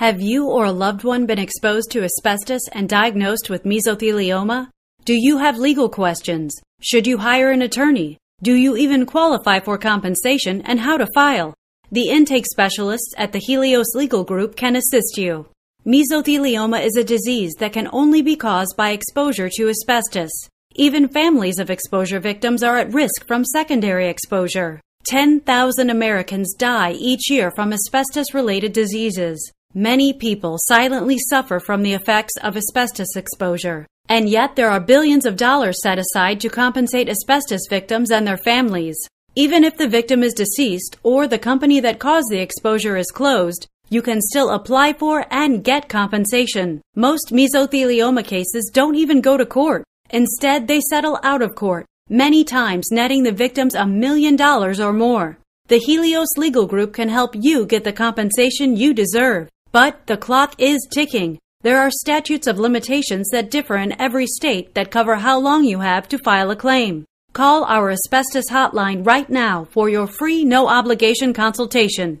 Have you or a loved one been exposed to asbestos and diagnosed with mesothelioma? Do you have legal questions? Should you hire an attorney? Do you even qualify for compensation and how to file? The intake specialists at the Helios Legal Group can assist you. Mesothelioma is a disease that can only be caused by exposure to asbestos. Even families of exposure victims are at risk from secondary exposure. 10,000 Americans die each year from asbestos related diseases. Many people silently suffer from the effects of asbestos exposure, and yet there are billions of dollars set aside to compensate asbestos victims and their families. Even if the victim is deceased or the company that caused the exposure is closed, you can still apply for and get compensation. Most mesothelioma cases don't even go to court. Instead, they settle out of court, many times netting the victims a million dollars or more. The Helios Legal Group can help you get the compensation you deserve. But the clock is ticking. There are statutes of limitations that differ in every state that cover how long you have to file a claim. Call our asbestos hotline right now for your free no obligation consultation.